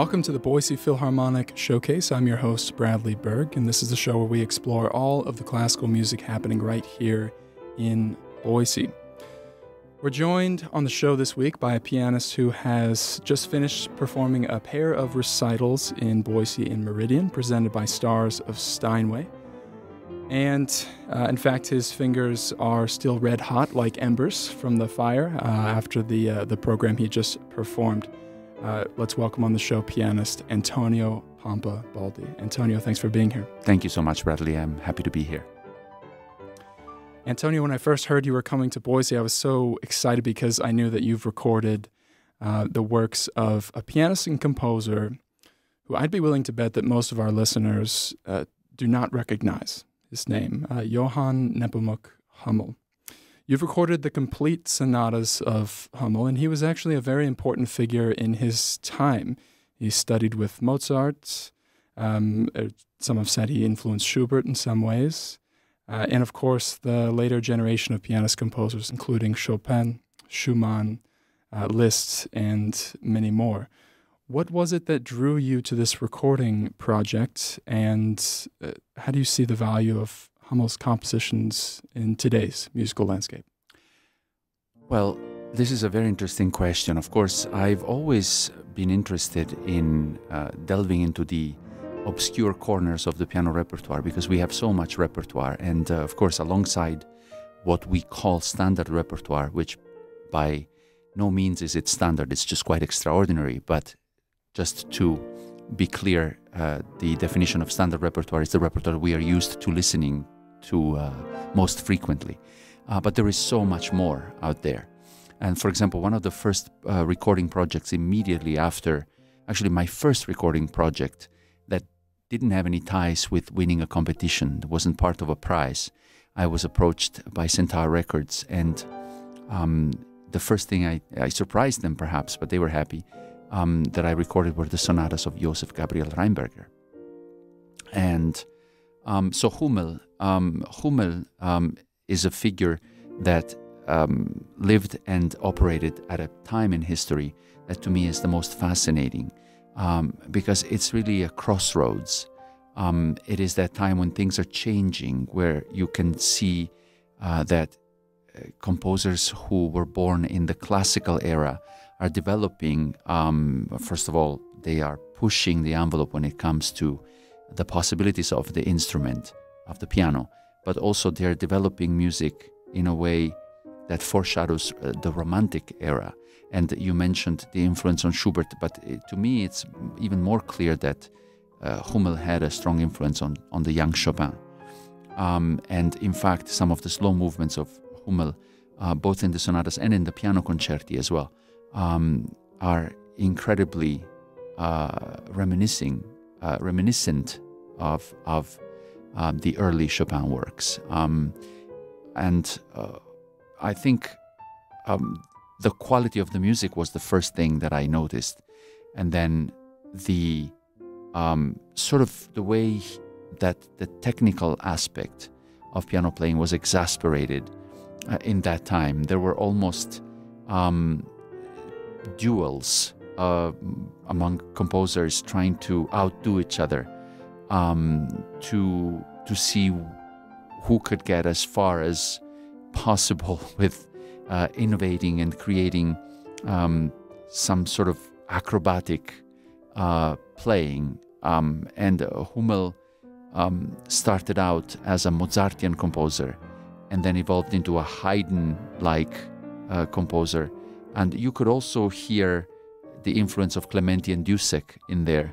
Welcome to the Boise Philharmonic Showcase. I'm your host, Bradley Berg, and this is the show where we explore all of the classical music happening right here in Boise. We're joined on the show this week by a pianist who has just finished performing a pair of recitals in Boise in Meridian, presented by Stars of Steinway. And uh, in fact, his fingers are still red hot like embers from the fire uh, after the, uh, the program he just performed. Uh, let's welcome on the show pianist Antonio Pompa Baldi. Antonio, thanks for being here. Thank you so much, Bradley. I'm happy to be here. Antonio, when I first heard you were coming to Boise, I was so excited because I knew that you've recorded uh, the works of a pianist and composer who I'd be willing to bet that most of our listeners uh, do not recognize his name, uh, Johann Nepomuk Hummel. You've recorded the complete sonatas of Hummel, and he was actually a very important figure in his time. He studied with Mozart. Um, uh, some have said he influenced Schubert in some ways. Uh, and of course, the later generation of pianist composers, including Chopin, Schumann, uh, Liszt, and many more. What was it that drew you to this recording project, and uh, how do you see the value of Hummel's compositions in today's musical landscape? Well, this is a very interesting question. Of course, I've always been interested in uh, delving into the obscure corners of the piano repertoire because we have so much repertoire. And uh, of course, alongside what we call standard repertoire, which by no means is it standard, it's just quite extraordinary. But just to be clear, uh, the definition of standard repertoire is the repertoire we are used to listening to uh, most frequently. Uh, but there is so much more out there. And for example, one of the first uh, recording projects immediately after, actually, my first recording project that didn't have any ties with winning a competition, that wasn't part of a prize. I was approached by Centaur Records, and um, the first thing I, I surprised them perhaps, but they were happy um, that I recorded were the sonatas of Joseph Gabriel Rheinberger. And um, so Hummel, um, Hummel um, is a figure that um, lived and operated at a time in history that to me is the most fascinating um, because it's really a crossroads. Um, it is that time when things are changing, where you can see uh, that uh, composers who were born in the classical era are developing. first of all, they are pushing the envelope when it comes to the possibilities of the instrument, of the piano, but also they're developing music in a way that foreshadows uh, the Romantic era. And you mentioned the influence on Schubert, but it, to me it's even more clear that uh, Hummel had a strong influence on, on the young Chopin. Um, and in fact, some of the slow movements of Hummel, uh, both in the sonatas and in the piano concerti as well, um, are incredibly uh, reminiscing uh, reminiscent of of um, the early Chopin works, um, and uh, I think um, the quality of the music was the first thing that I noticed, and then the um, sort of the way that the technical aspect of piano playing was exasperated uh, in that time. There were almost um, duels uh, among composers trying to outdo each other um, to to see who could get as far as possible with uh, innovating and creating um, some sort of acrobatic uh, playing. Um, and Hummel um, started out as a Mozartian composer and then evolved into a Haydn like uh, composer. And you could also hear the influence of Clementi and Dussek in there.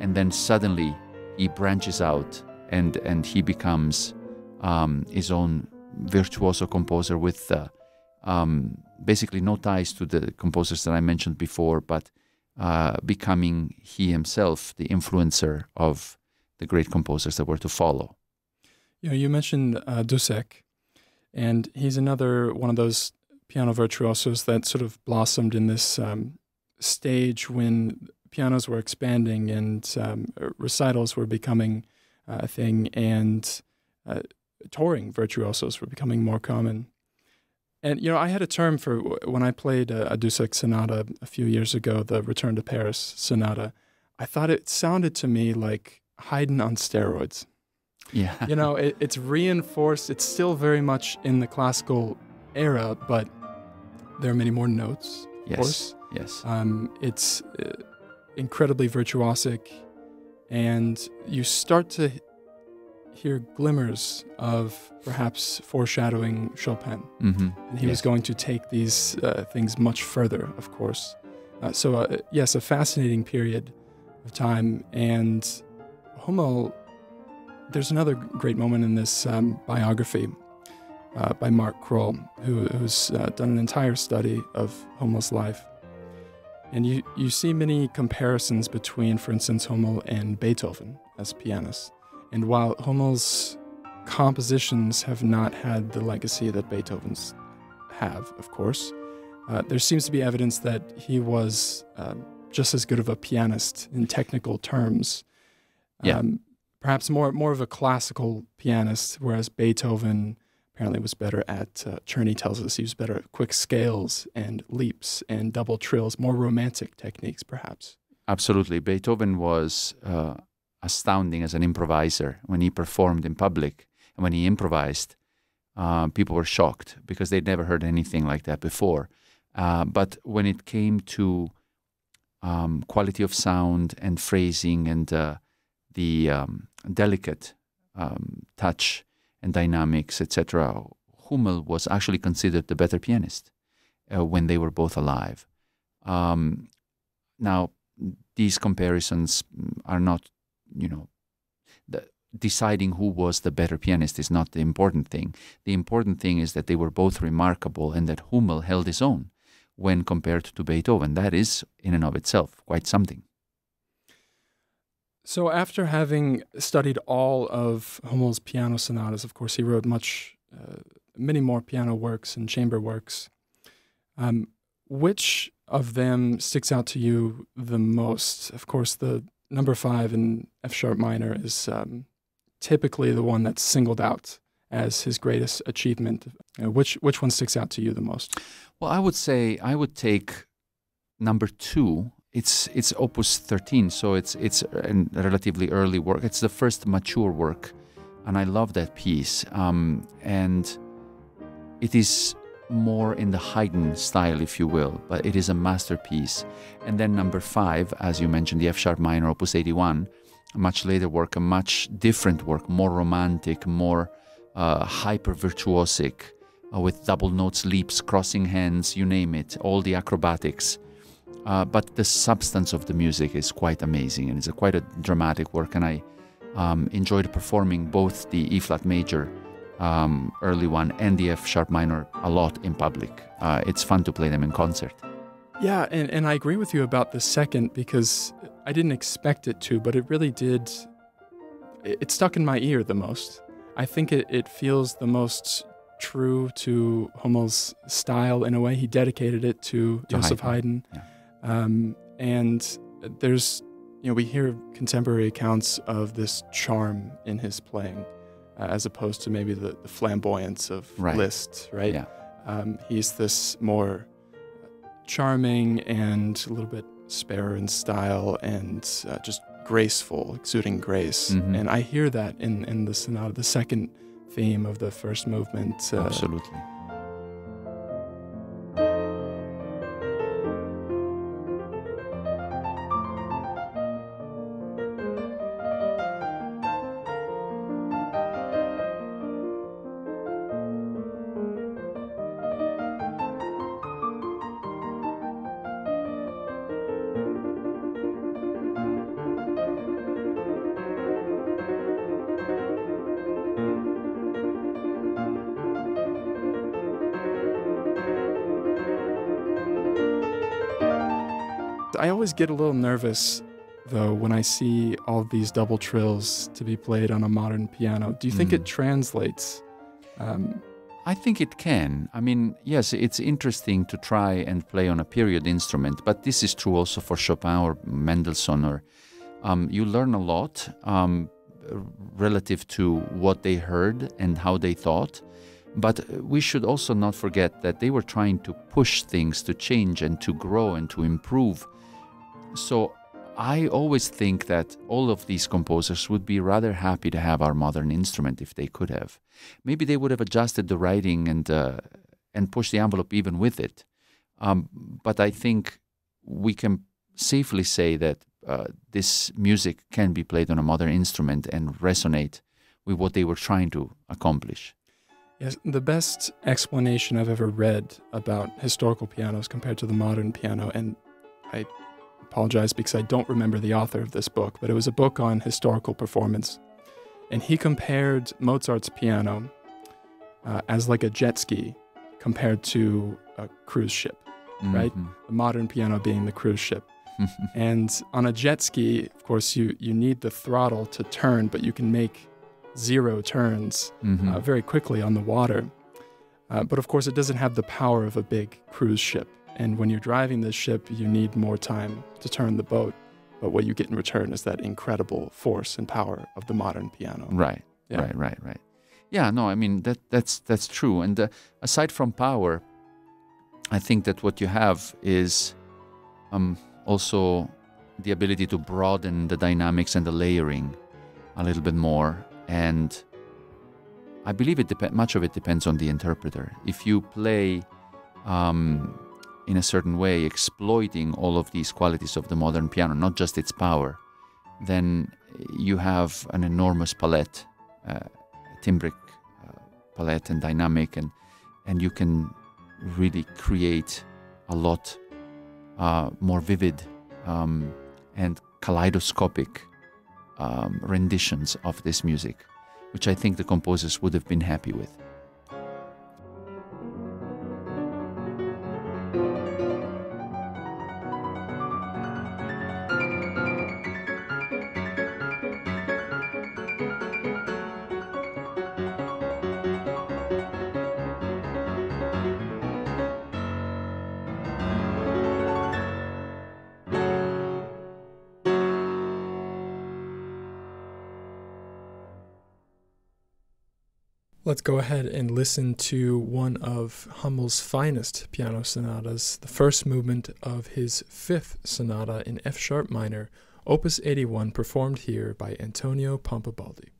And then suddenly he branches out and, and he becomes um, his own virtuoso composer with uh, um, basically no ties to the composers that I mentioned before, but uh, becoming he himself the influencer of the great composers that were to follow. You know, you mentioned uh, Dussek, and he's another one of those piano virtuosos that sort of blossomed in this um, stage when pianos were expanding and um, recitals were becoming uh, a thing and uh, touring virtuosos were becoming more common. And you know, I had a term for when I played a, a Dussek sonata a few years ago, the Return to Paris sonata. I thought it sounded to me like Haydn on steroids. Yeah. You know, it, it's reinforced. It's still very much in the classical era, but there are many more notes. Of yes. course. Yes. Um, it's uh, incredibly virtuosic, and you start to hear glimmers of perhaps foreshadowing Chopin. Mm-hmm. And he was going to take these uh, things much further, of course. Uh, so, uh, yes, a fascinating period of time. And Hummel, there's another great moment in this um, biography uh, by Mark Kroll, who, who's uh, done an entire study of Hummel's life. And you, you see many comparisons between, for instance, Hummel and Beethoven as pianists. And while Hummel's compositions have not had the legacy that Beethoven's have, of course, uh, there seems to be evidence that he was uh, just as good of a pianist in technical terms. Yeah. Um, perhaps more more of a classical pianist, whereas Beethoven apparently was better at. Uh, Czerny tells us he was better at quick scales and leaps and double trills, more romantic techniques, perhaps. Absolutely. Beethoven was uh, astounding as an improviser when he performed in public and when he improvised. Uh, people were shocked because they'd never heard anything like that before. Uh, but when it came to um, quality of sound and phrasing and uh, the um, delicate um, touch and dynamics, etc., Hummel was actually considered the better pianist uh, when they were both alive. Um, now, these comparisons are not, you know, the, deciding who was the better pianist is not the important thing. The important thing is that they were both remarkable and that Hummel held his own when compared to Beethoven. That is, in and of itself, quite something. So, after having studied all of Hummel's piano sonatas, of course, he wrote much, uh, many more piano works and chamber works. Um, which of them sticks out to you the most? Of course, the number five in F sharp minor is um, typically the one that's singled out as his greatest achievement. Uh, which which one sticks out to you the most? Well, I would say I would take number two. It's it's Opus 13, so it's it's a relatively early work. It's the first mature work, and I love that piece. Um, and it is more in the Haydn style, if you will, but it is a masterpiece. And then number five, as you mentioned, the F sharp minor, Opus 81, a much later work, a much different work, more romantic, more uh, hyper virtuosic, uh, with double notes, leaps, crossing hands, you name it, all the acrobatics. Uh, but the substance of the music is quite amazing, and it's a quite a dramatic work. And I um, enjoyed performing both the E flat major um, early one and the F sharp minor a lot in public. Uh, it's fun to play them in concert. Yeah, and, and I agree with you about the second because I didn't expect it to, but it really did. It, it stuck in my ear the most. I think it, it feels the most true to Hummel's style in a way. He dedicated it to, To Joseph Haydn, Haydn. Um, and there's, you know, we hear contemporary accounts of this charm in his playing uh, as opposed to maybe the, the flamboyance of Right. Liszt, right? Yeah. Um, he's this more charming and a little bit spare in style and uh, just graceful, exuding grace. Mhm. And I hear that in, in the sonata, the second theme of the first movement. Uh, Absolutely. I always get a little nervous, though, when I see all these double trills to be played on a modern piano. Do you think Mm. it translates? Um, I think it can. I mean, yes, it's interesting to try and play on a period instrument, but this is true also for Chopin or Mendelssohn. Or um, you learn a lot um, relative to what they heard and how they thought. But we should also not forget that they were trying to push things to change and to grow and to improve. So I always think that all of these composers would be rather happy to have our modern instrument if they could have. Maybe they would have adjusted the writing and uh, and pushed the envelope even with it. Um, but I think we can safely say that uh, this music can be played on a modern instrument and resonate with what they were trying to accomplish. Yes, the best explanation I've ever read about historical pianos compared to the modern piano, and I apologize because I don't remember the author of this book, but it was a book on historical performance. And he compared Mozart's piano uh, as like a jet ski compared to a cruise ship, right? Mhm. The modern piano being the cruise ship. And on a jet ski, of course, you, you need the throttle to turn, but you can make zero turns Mhm. uh, very quickly on the water. Uh, but of course, it doesn't have the power of a big cruise ship. And when you're driving this ship, you need more time to turn the boat. But what you get in return is that incredible force and power of the modern piano. Right. Yeah. Right. Right. Right. Yeah. No. I mean that that's that's true. And uh, aside from power, I think that what you have is um, also the ability to broaden the dynamics and the layering a little bit more. And I believe it dep- much of it depends on the interpreter. If you play um, in a certain way, exploiting all of these qualities of the modern piano, not just its power, then you have an enormous palette, uh, timbric uh, palette and dynamic, and and you can really create a lot uh, more vivid um, and kaleidoscopic um, renditions of this music, which I think the composers would have been happy with. Go ahead and listen to one of Hummel's finest piano sonatas, the first movement of his fifth sonata in F sharp minor, Opus 81, performed here by Antonio Pompa-Baldi.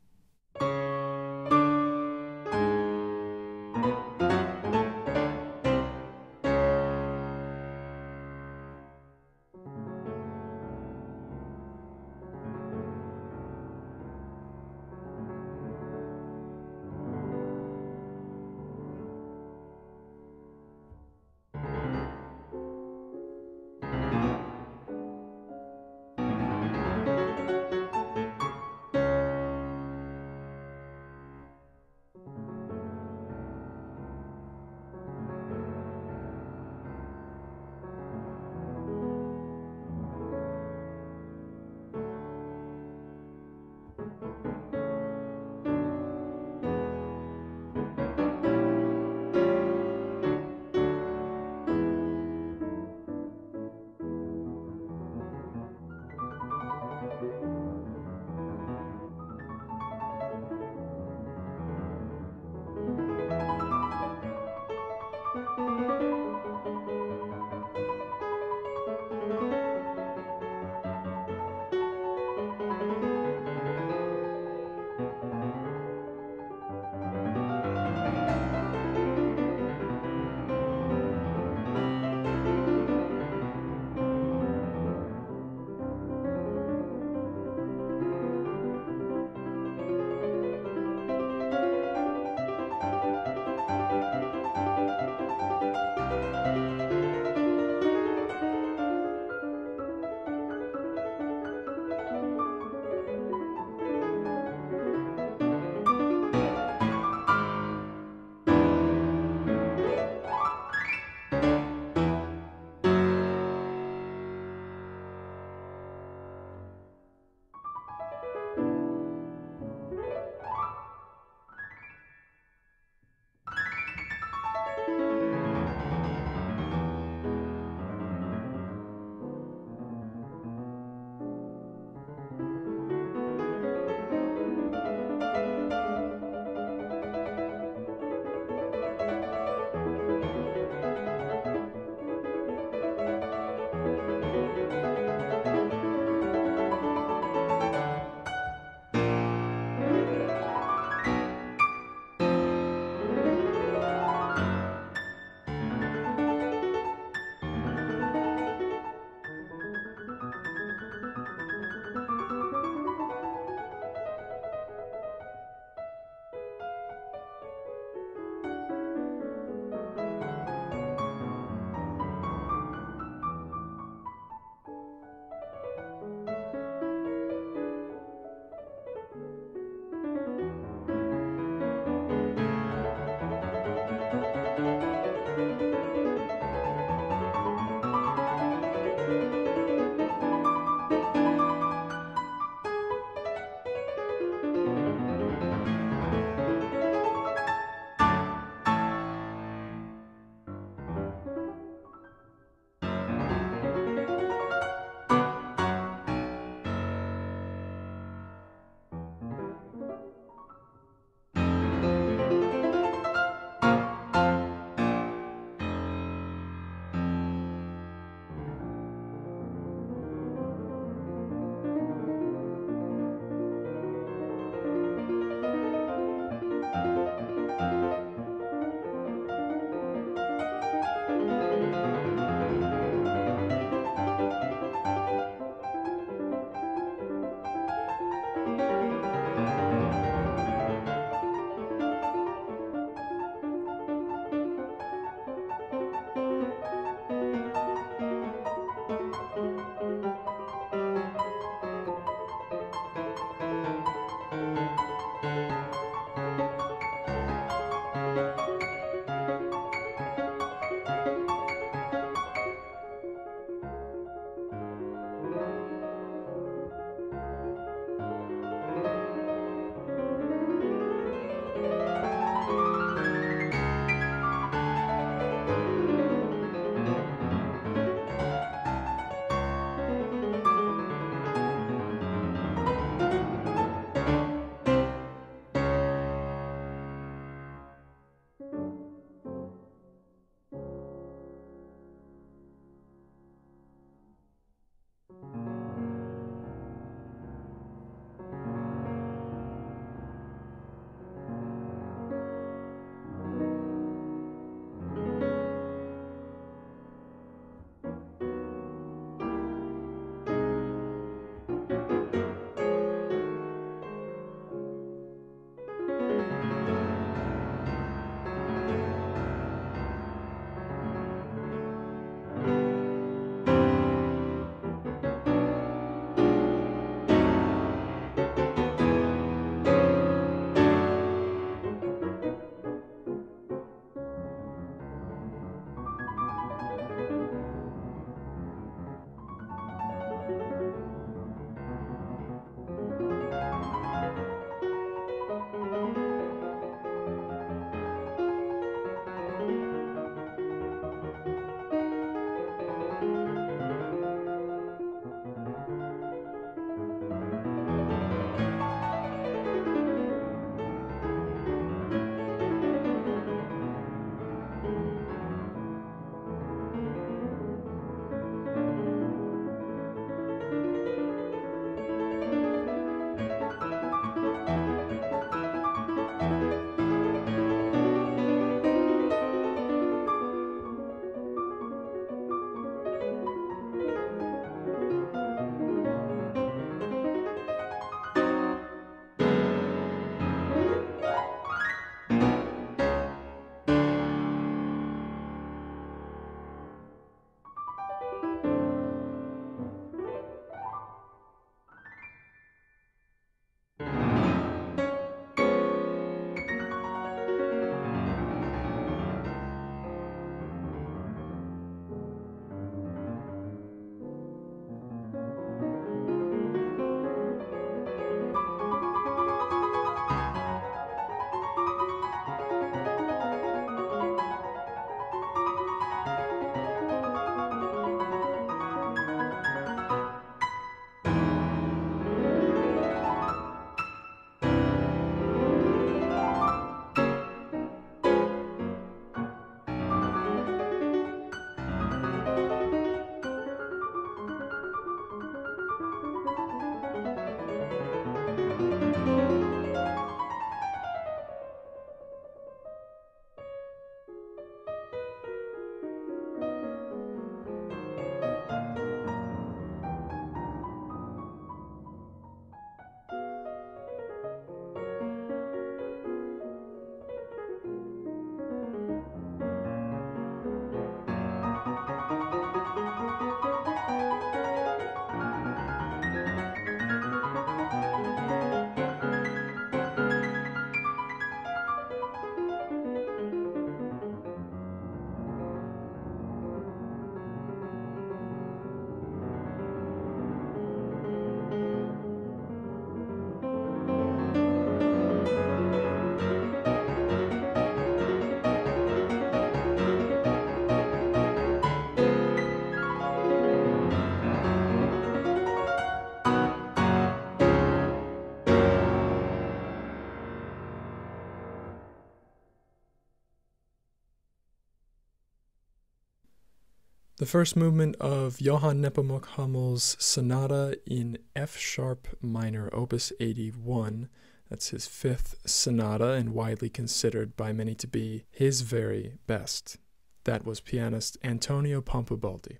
First movement of Johann Nepomuk Hummel's Sonata in F sharp minor, opus 81. That's his fifth sonata and widely considered by many to be his very best. That was pianist Antonio Pompa-Baldi.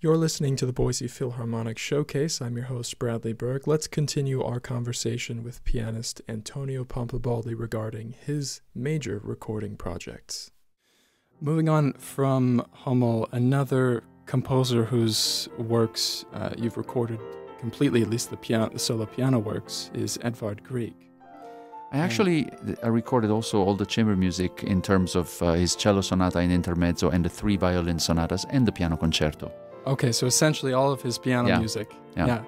You're listening to the Boise Philharmonic Showcase. I'm your host, Bradley Berg. Let's continue our conversation with pianist Antonio Pompa-Baldi regarding his major recording projects. Moving on from Hummel, another composer whose works uh, you've recorded completely, at least the, piano, the solo piano works, is Edvard Grieg. I actually I recorded also all the chamber music in terms of uh, his cello sonata in intermezzo and the three violin sonatas and the piano concerto. Okay, so essentially all of his piano Yeah. music. Yeah.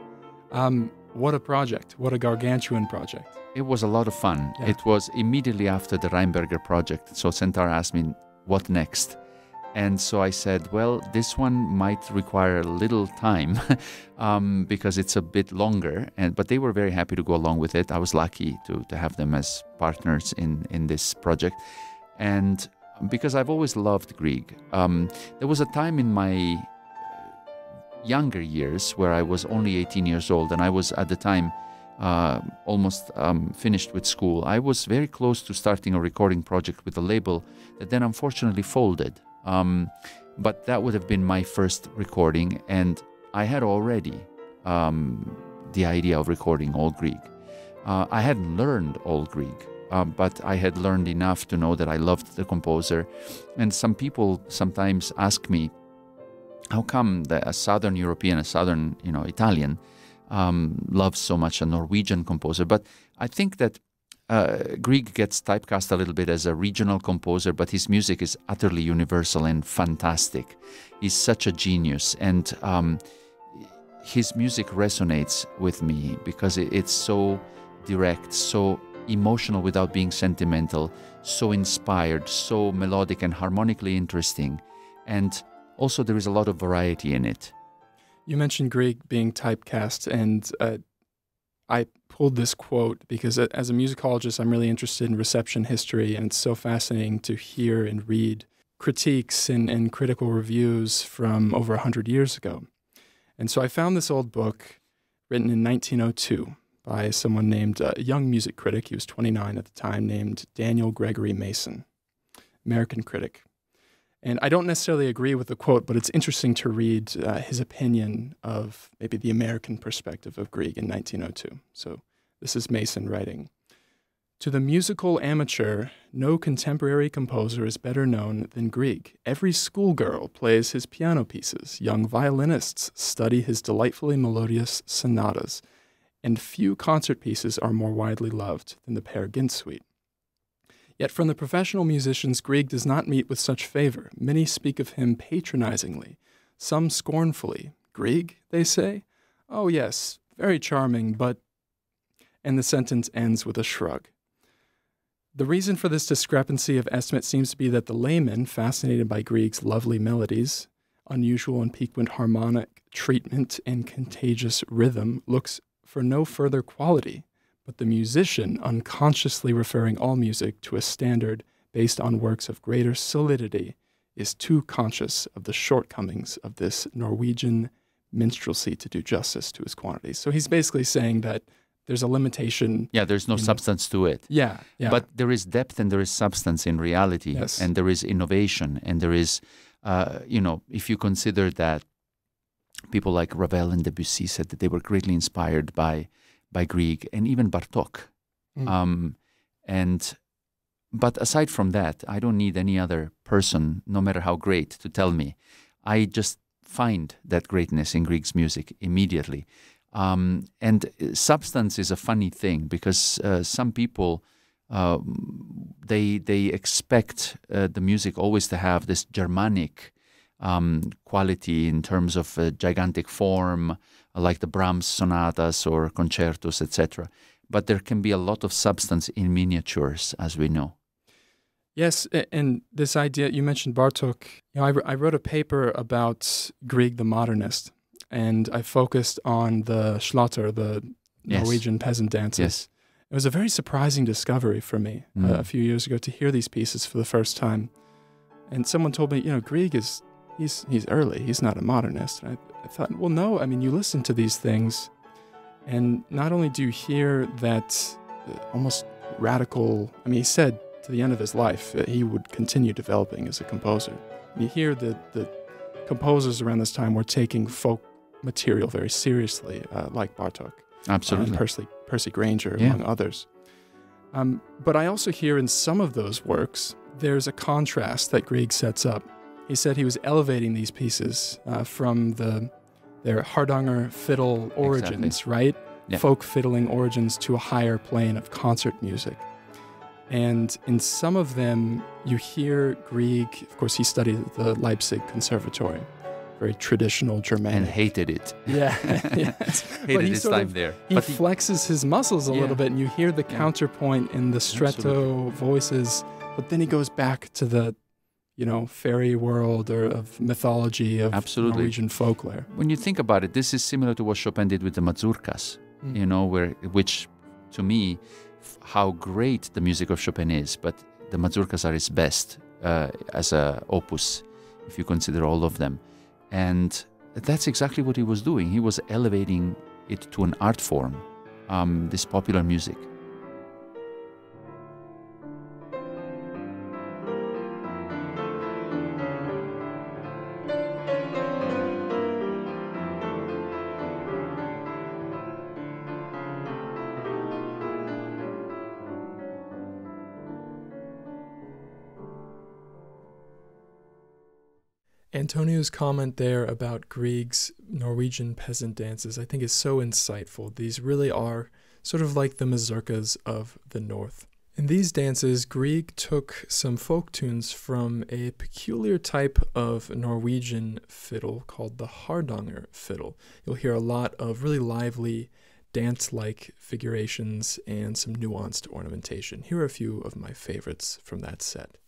Um, what a project! What a gargantuan project! It was a lot of fun. Yeah. It was immediately after the Rheinberger project. So Centaur asked me, what next? And so I said, well, this one might require a little time um, because it's a bit longer. And but they were very happy to go along with it. I was lucky to, to have them as partners in, in this project. And because I've always loved Grieg, um, there was a time in my younger years where I was only 18 years old, and I was at the time uh, almost um, finished with school. I was very close to starting a recording project with a label that then unfortunately folded. Um, but that would have been my first recording, and I had already um, the idea of recording Old Grieg. Uh, I hadn't learned Old Grieg. uh, but I had learned enough to know that I loved the composer. And some people sometimes ask me, how come a Southern European, a Southern, you know, Italian, um, loves so much a Norwegian composer? But I think that uh, Grieg gets typecast a little bit as a regional composer, but his music is utterly universal and fantastic. He's such a genius, and um, his music resonates with me because it's so direct, so emotional without being sentimental, so inspired, so melodic and harmonically interesting. And also, there is a lot of variety in it. You mentioned Grieg being typecast, and uh, I pulled this quote because as a musicologist, I'm really interested in reception history, and it's so fascinating to hear and read critiques and, and critical reviews from over 100 years ago. And so I found this old book written in 1902 by someone named uh, a young music critic, he was 29 at the time, named Daniel Gregory Mason, American critic. And I don't necessarily agree with the quote, but it's interesting to read uh, his opinion of maybe the American perspective of Grieg in 1902. So this is Mason writing. To the musical amateur, no contemporary composer is better known than Grieg. Every schoolgirl plays his piano pieces, young violinists study his delightfully melodious sonatas, and few concert pieces are more widely loved than the Peer Gynt Suite. Yet from the professional musicians, Grieg does not meet with such favor. Many speak of him patronizingly, some scornfully. Grieg, they say? Oh, yes, very charming, but. And the sentence ends with a shrug. The reason for this discrepancy of estimate seems to be that the layman, fascinated by Grieg's lovely melodies, unusual and piquant harmonic treatment, and contagious rhythm, looks for no further quality but the musician unconsciously referring all music to a standard based on works of greater solidity is too conscious of the shortcomings of this Norwegian minstrelsy to do justice to his quantities. So he's basically saying that there's a limitation. Yeah, there's no substance to it. Yeah, yeah. But there is depth and there is substance in reality, Yes. and there is innovation, and there is, uh, you know, if you consider that people like Ravel and Debussy said that they were greatly inspired by by Grieg and even Bartok, Mm. um, and but aside from that, I don't need any other person, no matter how great, to tell me. I just find that greatness in Grieg's music immediately. Um, and uh, substance is a funny thing because uh, some people uh, they they expect uh, the music always to have this Germanic um, quality in terms of gigantic form, like the Brahms sonatas or concertos, etc. But there can be a lot of substance in miniatures, as we know. Yes, and this idea you mentioned Bartok. You know, I, I wrote a paper about Grieg the modernist, and I focused on the Slåtter, the Yes. Norwegian peasant dances. Yes. It was a very surprising discovery for me uh, Mm. a few years ago to hear these pieces for the first time. And someone told me, you know, Grieg is he's he's early. He's not a modernist. And I, thought, well, no. I mean, you listen to these things, and not only do you hear that uh, almost radical. I mean, he said to the end of his life that he would continue developing as a composer. And you hear that the composers around this time were taking folk material very seriously, uh, like Bartok, Absolutely. and Percy, Percy Grainger, Yeah. among others. Um, but I also hear in some of those works, there's a contrast that Grieg sets up. He said he was elevating these pieces uh, from the their Hardanger fiddle origins, right? Yeah. Folk fiddling origins to a higher plane of concert music. And in some of them, you hear Grieg, of course, he studied at the Leipzig Conservatory, very traditional Germanic. and hated it. yeah, yes. hated he his time of- there. He But he- flexes his muscles a Yeah. little bit, and you hear the Yeah. counterpoint in the stretto voices, but then he goes back to the, you know, fairy world or of mythology of Absolutely. Norwegian folklore. when you think about it, this is similar to what Chopin did with the mazurkas. Mm. you know, where which to me, f- how great the music of Chopin is, but the mazurkas are his best uh, as a opus, if you consider all of them, and that's exactly what he was doing. He was elevating it to an art form, um, this popular music. Antonio's comment there about Grieg's Norwegian peasant dances, I think, is so insightful. These really are sort of like the mazurkas of the north. In these dances, Grieg took some folk tunes from a peculiar type of Norwegian fiddle called the Hardanger fiddle. You'll hear a lot of really lively dance like figurations and some nuanced ornamentation. Here are a few of my favorites from that set.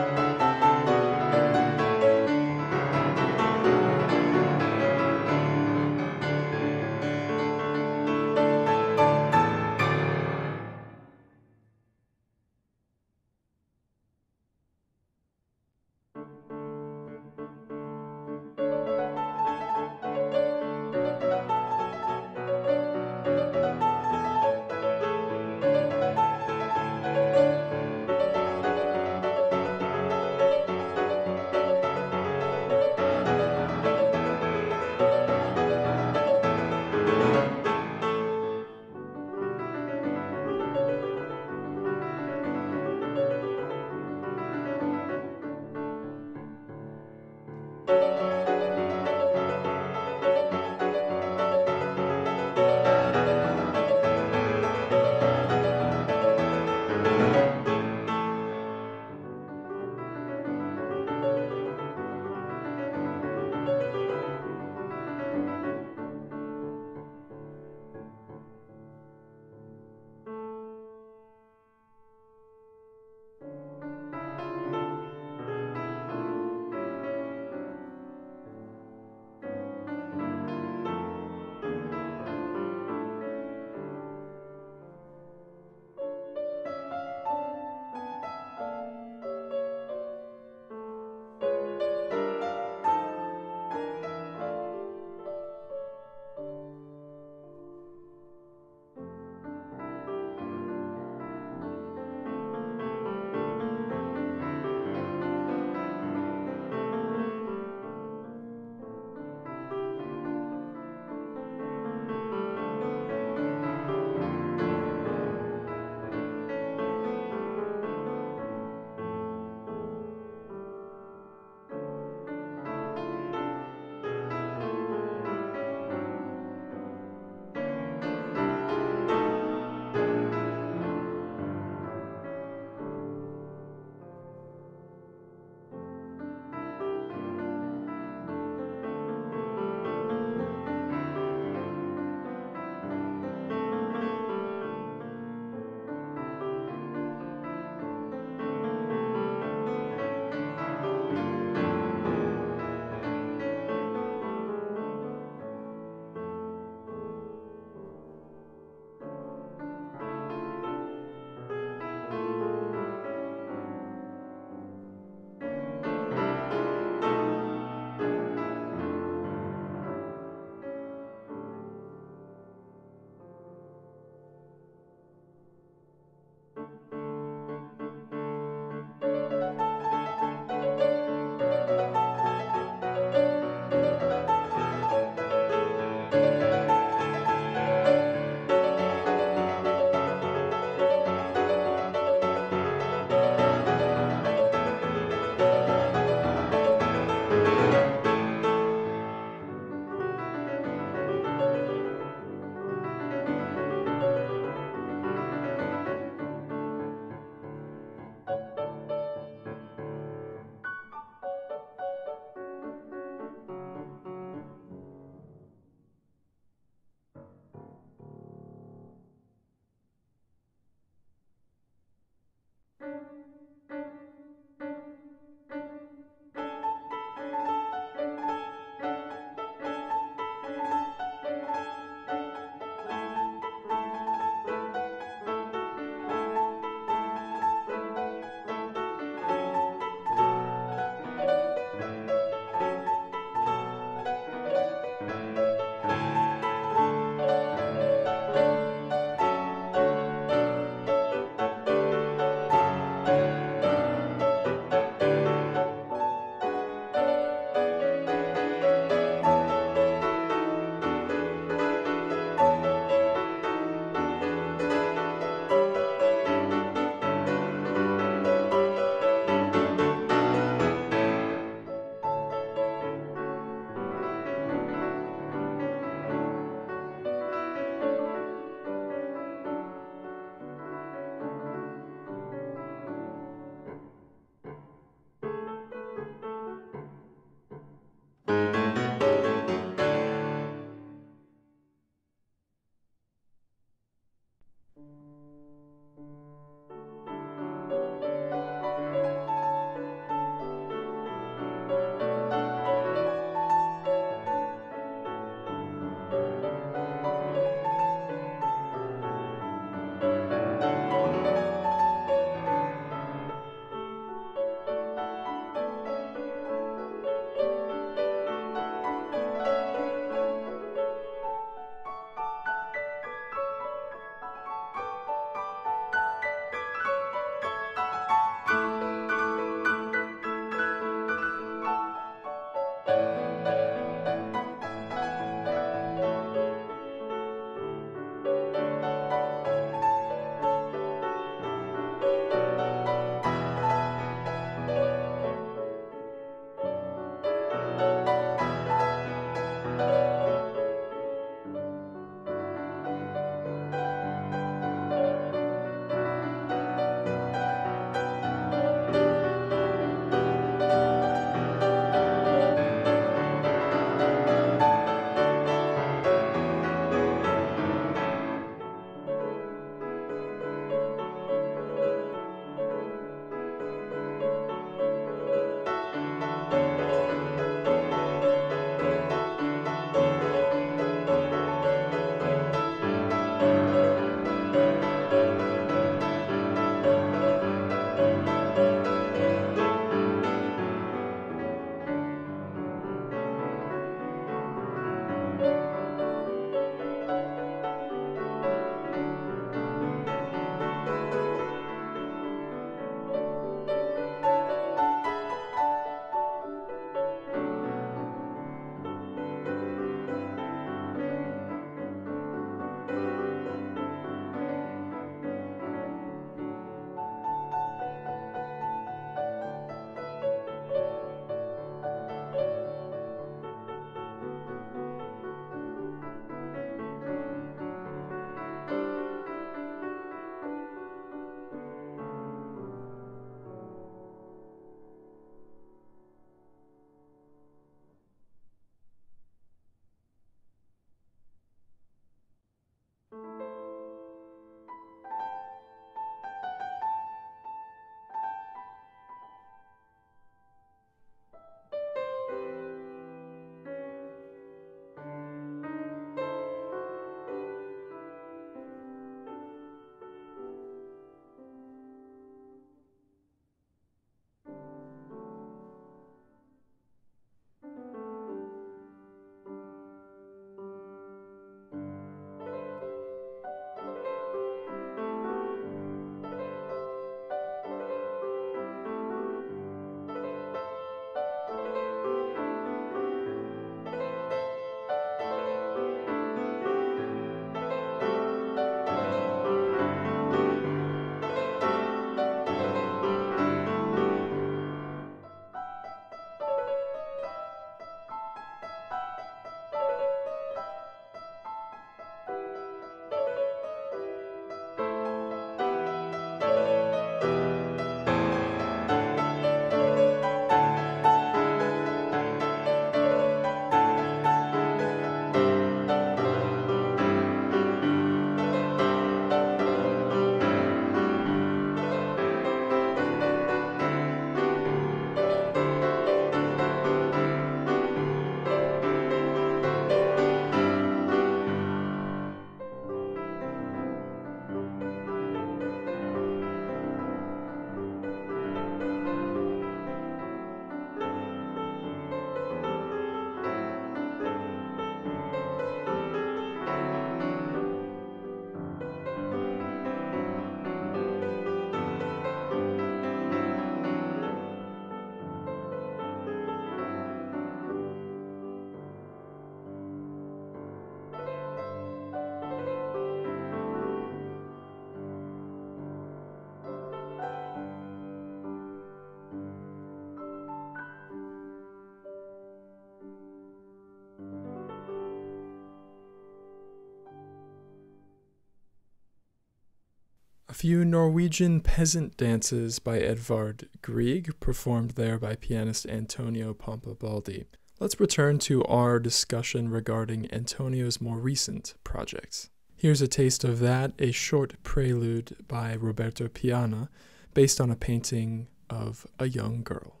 Few Norwegian peasant dances by Edvard Grieg, performed there by pianist Antonio Pompa-Baldi. Let's return to our discussion regarding Antonio's more recent projects. Here's a taste of that, a short prelude by Roberto Piana, based on a painting of a young girl.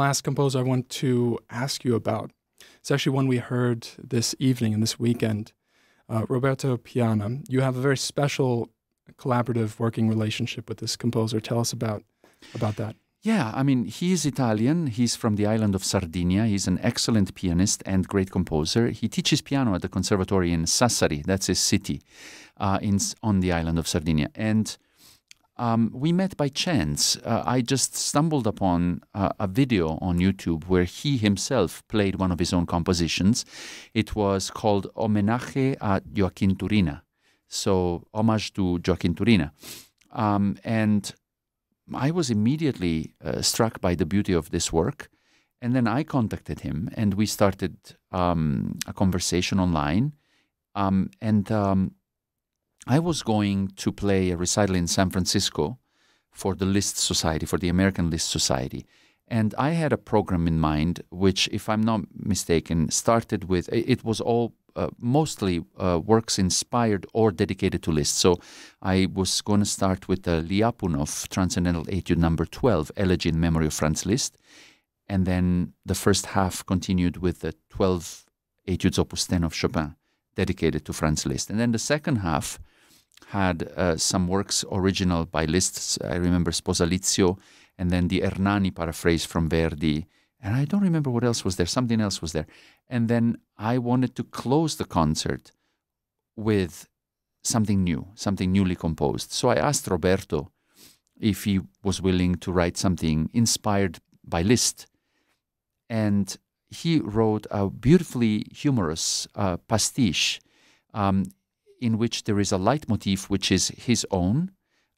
Last composer I want to ask you about. It's actually one we heard this evening and this weekend. Uh, Roberto Piana. You have a very special collaborative working relationship with this composer. Tell us about about that. Yeah, I mean, he's Italian. He's from the island of Sardinia. He's an excellent pianist and great composer. He teaches piano at the conservatory in Sassari, that's his city, uh, in, on the island of Sardinia. And um, we met by chance. Uh, I just stumbled upon uh, a video on YouTube where he himself played one of his own compositions. It was called Homenaje a Joaquin Turina, so homage to Joaquin Turina. Um, and I was immediately uh, struck by the beauty of this work. And then I contacted him and we started um, a conversation online. Um, and um, I was going to play a recital in San Francisco for the Liszt Society, for the American Liszt Society. And I had a program in mind, which, if I'm not mistaken, started with it was all uh, mostly uh, works inspired or dedicated to Liszt. So I was going to start with the Lyapunov Transcendental Etude number 12, Elegy in Memory of Franz Liszt. And then the first half continued with the 12 Etudes Opus 10 of Chopin, dedicated to Franz Liszt. And then the second half had uh, some works original by Liszt. I remember Sposalizio, and then the Ernani paraphrase from Verdi. And I don't remember what else was there. Something else was there. And then I wanted to close the concert with something new, something newly composed. So I asked Roberto if he was willing to write something inspired by Liszt. And he wrote a beautifully humorous uh, pastiche um, in which there is a leitmotif which is his own,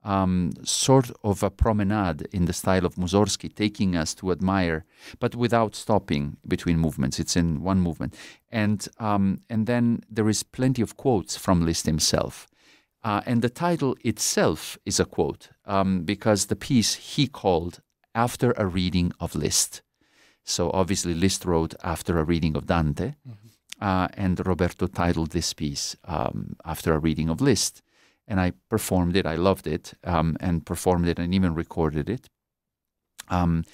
um, sort of a promenade in the style of Mussorgsky, taking us to admire, but without stopping between movements. It's in one movement, and um, and then there is plenty of quotes from Liszt himself, uh, and the title itself is a quote um, because the piece he called "After a Reading of Liszt." So obviously Liszt wrote after a reading of Dante. Mm-hmm. Uh, and Roberto titled this piece um, after a reading of Liszt. And I performed it, I loved it, um, and performed it and even recorded it. Um,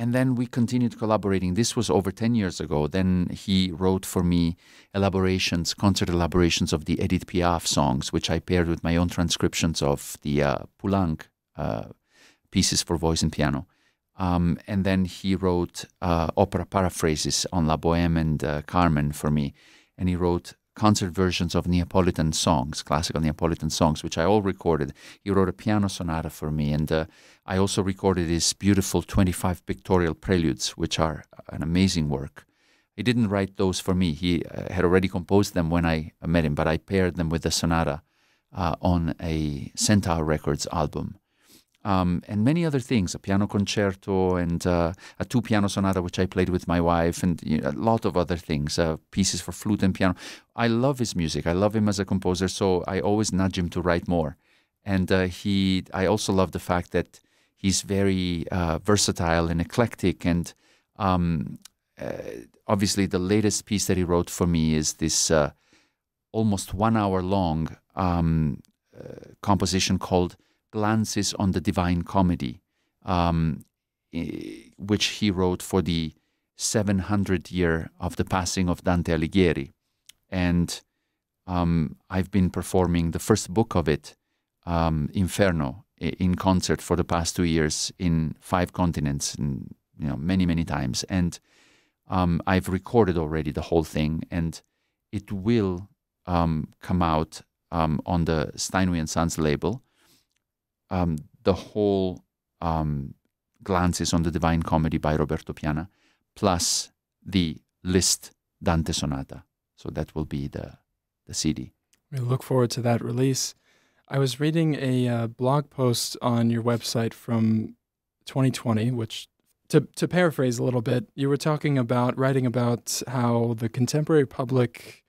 and then we continued collaborating. This was over 10 years ago. Then he wrote for me elaborations, concert elaborations of the Edith Piaf songs, which I paired with my own transcriptions of the uh, Poulenc uh, pieces for voice and piano. Um, and then he wrote uh, opera paraphrases on La Boheme and uh, Carmen for me. And he wrote concert versions of Neapolitan songs, classical Neapolitan songs, which I all recorded. He wrote a piano sonata for me. And uh, I also recorded his beautiful 25 pictorial preludes, which are an amazing work. He didn't write those for me. He uh, had already composed them when I met him, but I paired them with the sonata uh, on a Centaur Records album um, and many other things, a piano concerto and uh, a two piano sonata, which I played with my wife, and you know, a lot of other things, uh, pieces for flute and piano. I love his music. I love him as a composer, so I always nudge him to write more. And uh, he, I also love the fact that he's very uh, versatile and eclectic. And um, uh, obviously, the latest piece that he wrote for me is this uh, almost one hour long um, composition called glances on the Divine Comedy, um, which he wrote for the 700 year of the passing of Dante Alighieri. And um, I've been performing the first book of it, um, Inferno, in concert for the past two years in five continents, and you know many many times. And um, I've recorded already the whole thing, and it will um, come out um, on the Steinway and Sons label. Um, the whole um, glances on the Divine Comedy by Roberto Piana, plus the Liszt Dante Sonata. So that will be the the CD. We look forward to that release. I was reading a uh, blog post on your website from 2020, which, to, to paraphrase a little bit, you were talking about writing about how the contemporary public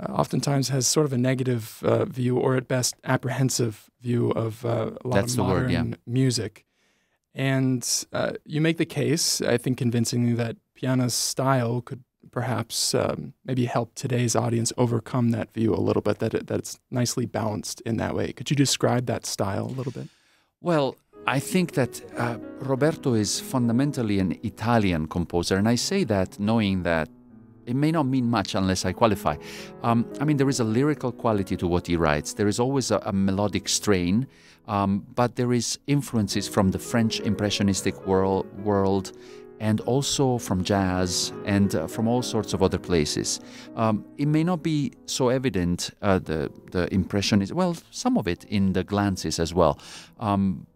uh, oftentimes has sort of a negative uh, view, or at best, apprehensive view of uh, a lot That's of modern word, yeah. music. And uh, you make the case, I think convincingly, that Piana's style could perhaps um, maybe help today's audience overcome that view a little bit, that, it, that it's nicely balanced in that way. Could you describe that style a little bit? Well, I think that uh, Roberto is fundamentally an Italian composer, and I say that knowing that it may not mean much unless I qualify. Um, I mean, there is a lyrical quality to what he writes. There is always a, a melodic strain, um, but there is influences from the French impressionistic world, world and also from jazz and uh, from all sorts of other places. Um, it may not be so evident, uh, the, the impressionist, well, some of it in the glances as well. Um,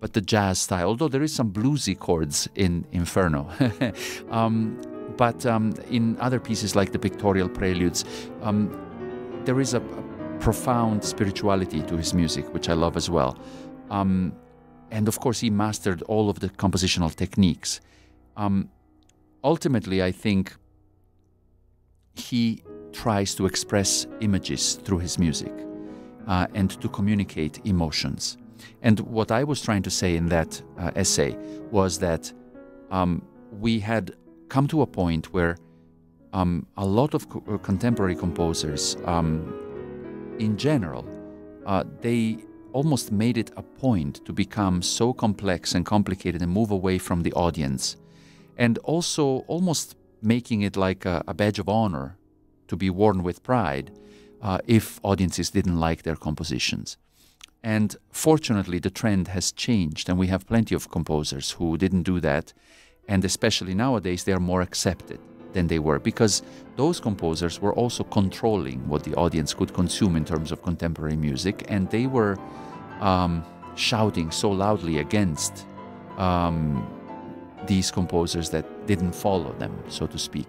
but the jazz style, although there is some bluesy chords in Inferno. um, but um, in other pieces like the pictorial preludes, um, there is a, a, profound spirituality to his music, which I love as well. Um, and of course, he mastered all of the compositional techniques. Um, ultimately, I think he tries to express images through his music uh, and to communicate emotions. And what I was trying to say in that uh, essay was that um, we had come to a point where um, a lot of co- uh, contemporary composers, um, in general, uh, they almost made it a point to become so complex and complicated and move away from the audience and also almost making it like a, a badge of honor to be worn with pride uh, if audiences didn't like their compositions. And fortunately, the trend has changed, and we have plenty of composers who didn't do that. And especially nowadays, they are more accepted than they were because those composers were also controlling what the audience could consume in terms of contemporary music, and they were um, shouting so loudly against um, these composers that didn't follow them, so to speak.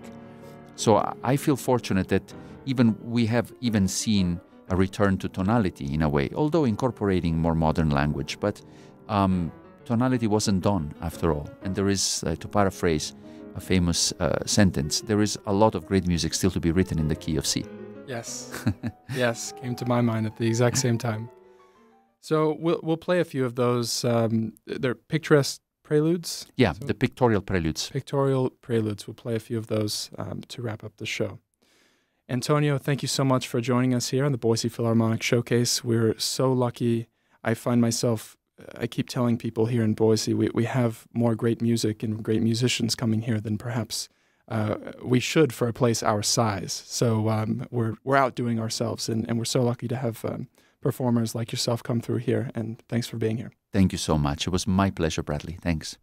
So I feel fortunate that even we have even seen a return to tonality in a way, although incorporating more modern language. But um, tonality wasn't done after all. And there is, uh, to paraphrase a famous uh, sentence, there is a lot of great music still to be written in the key of C. Yes, yes, came to my mind at the exact same time. So we'll we'll play a few of those. Um, they're picturesque preludes. Yeah, So- the pictorial preludes. Pictorial preludes. We'll play a few of those um, to wrap up the show. Antonio, thank you so much for joining us here on the Boise Philharmonic Showcase. We're so lucky. I find myself, I keep telling people here in Boise, we, we have more great music and great musicians coming here than perhaps uh, we should for a place our size. So um, we're, we're outdoing ourselves, and, and we're so lucky to have um, performers like yourself come through here. And thanks for being here. Thank you so much. It was my pleasure, Bradley. Thanks.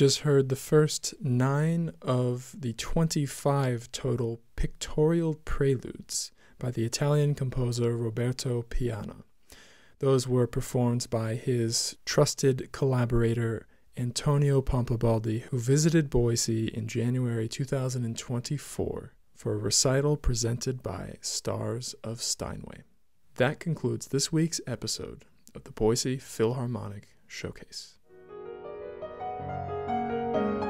Just heard the first nine of the 25 total pictorial preludes by the Italian composer Roberto Piana. Those were performed by his trusted collaborator Antonio Pompa-Baldi, who visited Boise in January 2024 for a recital presented by Stars of Steinway. That concludes this week's episode of the Boise Philharmonic Showcase thank you